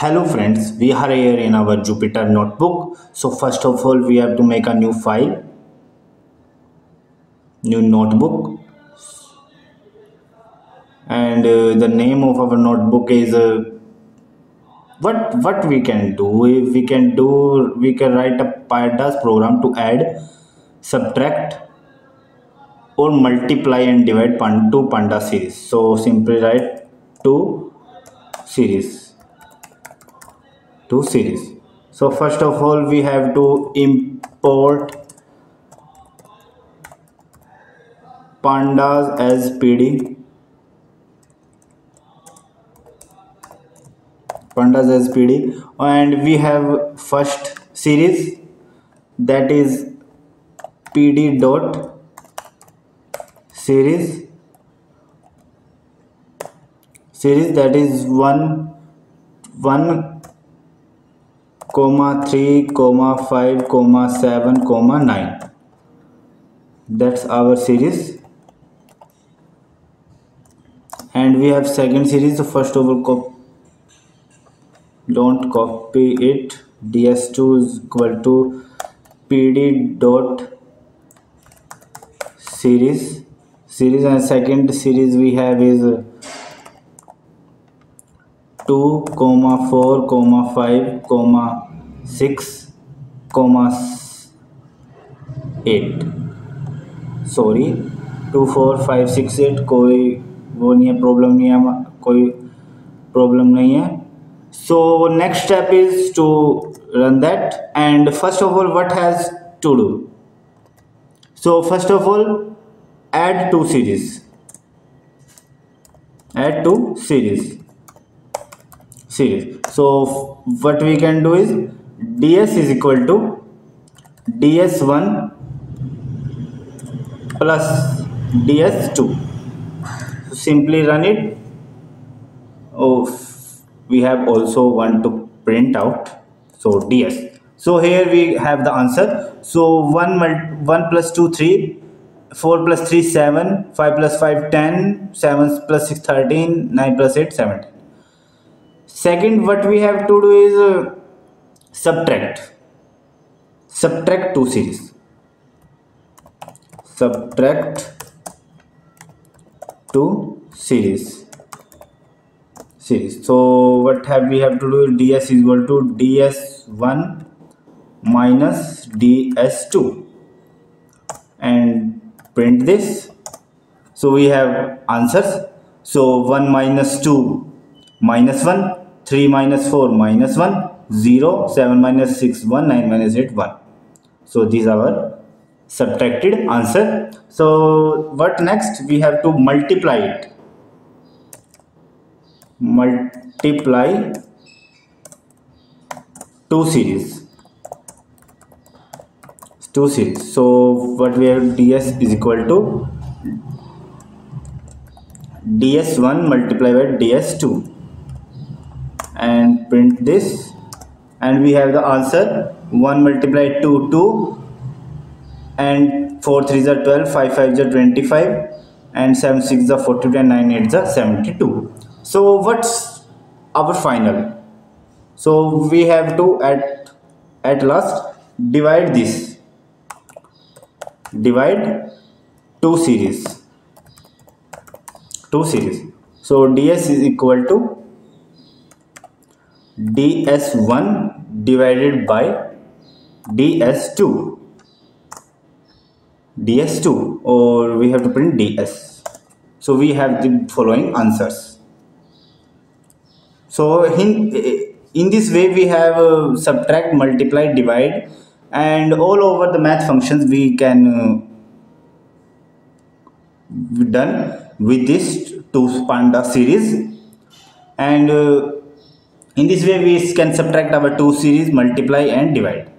hello friends we are here in our jupyter notebook. So first of all we have to make a new file new notebook. And uh, the name of our notebook is uh, what what we can do? We can do we can write a pandas program to add subtract or multiply and divide two panda series. So simply write two series to series. So first of all we have to import pandas as pd pandas as pd and we have first series that is pd dot series. Series that is 1 1 comma 3 comma 5 comma 7 comma 9 that's our series. And we have second series. First of all cop don't copy it. Ds2 is equal to pd dot series. Series and second series we have is two comma four comma five comma six comma eight sorry two four five six eight कोई वो नहीं है problem नहीं है कोई problem नहीं है. So next step is to run that and first of all what has to do so first of all add two series add two series series. So what we can do is ds is equal to ds1 plus ds2 so simply run it. Oh we have also one to print out. So ds. So here we have the answer. So 1 1 plus 2 3 4 plus 3 7 5 plus 5 10 7 plus 6 13 9 plus 8 17 second what we have to do is uh, subtract. Subtract two series. Subtract two series. Series. So what have we have to do? Is ds is equal to ds1 minus ds2 and print this. So we have answers. So 1 minus 2 minus 1 3 minus 4 minus 1 0 7 minus 6 1 9 minus 8 1 so these are our subtracted answer. So what next? We have to multiply it. Multiply two series. Two series. So what we have ds is equal to ds1 multiplied by ds2 and print this. And we have the answer. 1 multiplied 2 2 and 4 3 are 12 5 5 are 25 and 7 6 are 42 and 9 8 are 72 so what's our final? So we have to at at last divide this. Divide two series. Two series. So ds is equal to ds1 divided by ds2 ds2 or we have to print ds. So we have the following answers. So in in this way we have uh, subtract multiply divide and all over the math functions we can uh, done with this two panda series. And uh, in this way we can subtract our two series multiply and divide.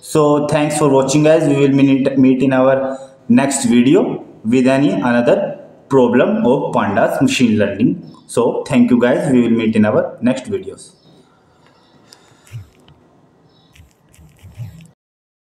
So thanks for watching guys. We will meet, in our next video with any another problem of pandas machine learning. So thank you guys. We will meet in our next videos